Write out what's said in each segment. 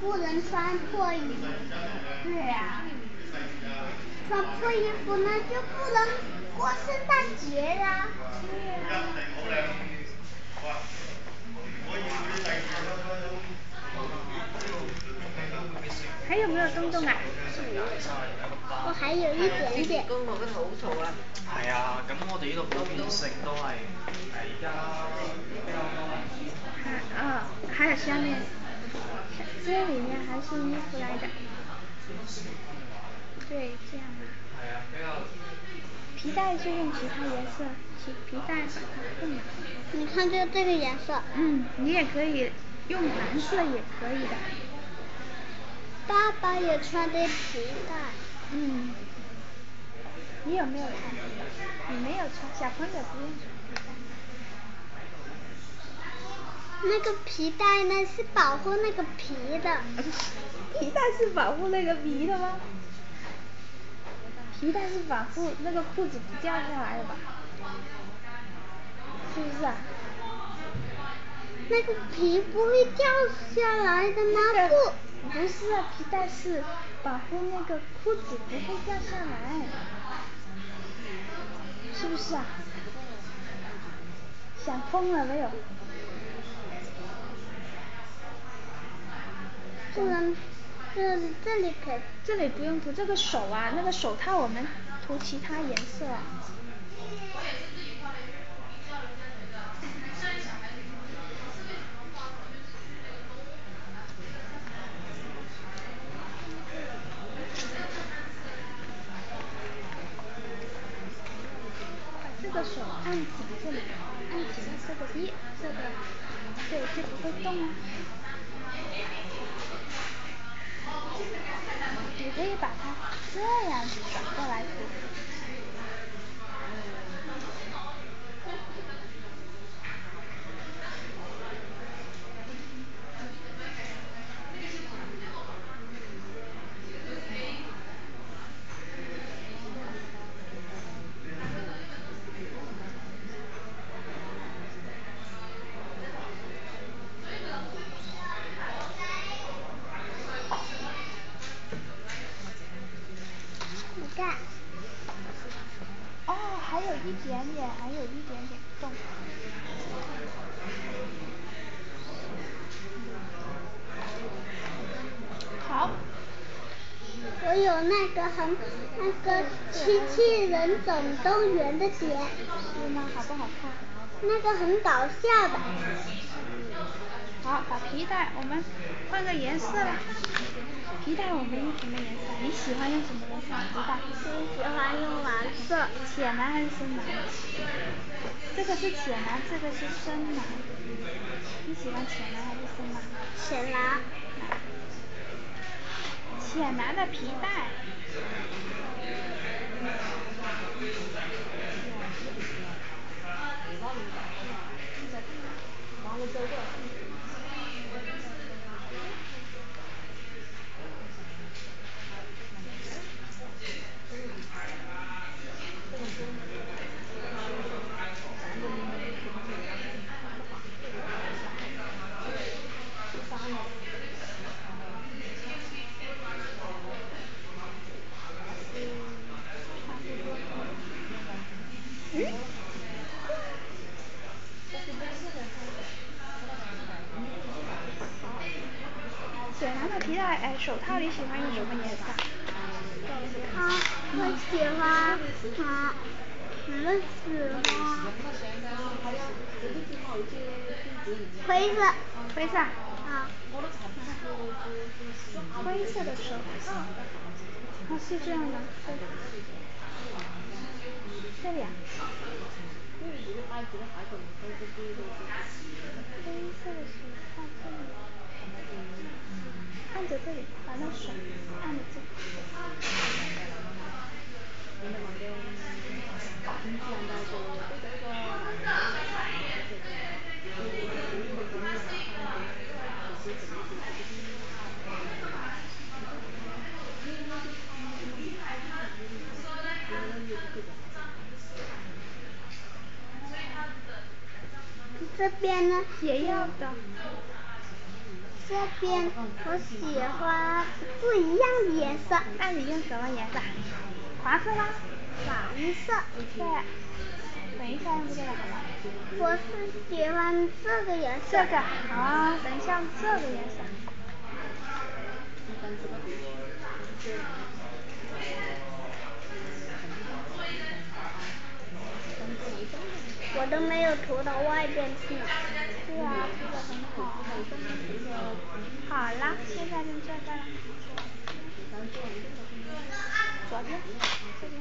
不能穿破衣服对呀穿破衣服那就不能过圣诞节呀还有没有东东啊我还有一点点。係啊咁我哋呢度普遍性都係係而家比較多係还有下面。这里面还是衣服来着。对这样的係啊比较皮带是用其他颜色皮皮带你看就这个颜色。嗯你也可以用蓝色也可以的。爸爸也穿的皮带嗯。你有没有穿你没有穿小朋友不用穿皮带。那个皮带呢是保护那个皮的。皮带是保护那个皮的吗？皮带是保护那个裤子不掉下来的吧？是不是啊？那个皮不会掉下来的吗？不不是皮带是保护那个裤子不会掉下来是不是啊？想通了没有？这这这里可这里不用涂这个手啊那个手套我们涂其他颜色按紧这里按紧这个一这个对就不会动了你可以把它这样子转过来涂你看哦还有一点点还有一点点动好我有那个很那个机器人总动员的点是吗好不好看那个很搞笑的。好把皮带我们换个颜色啦皮带我们用什么颜色你喜欢用什么颜色皮带我喜欢用蓝色浅蓝还是深蓝这个是浅蓝这个是深蓝你喜欢浅蓝还是深蓝？浅蓝。浅蓝。的皮带哎手套你喜欢用什么颜色？手套我喜欢嗯我喜欢灰色？灰色？啊灰色？的手套啊是这样的这里啊灰色？的手套这里按着这里把那手按着这这边呢也要的。这边我喜欢不一样的颜色。那你用什么颜色？黄色吗？黄色。对。等一下用这个好吗？我是喜欢这个颜色。这个。好，等一下这个颜色。我都没有涂到外边去。对啊，做的很好。好啦，现在就这个了。左边，这边。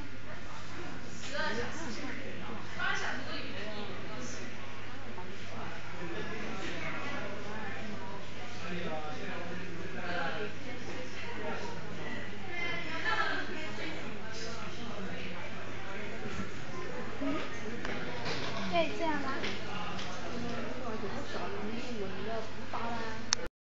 十二小时，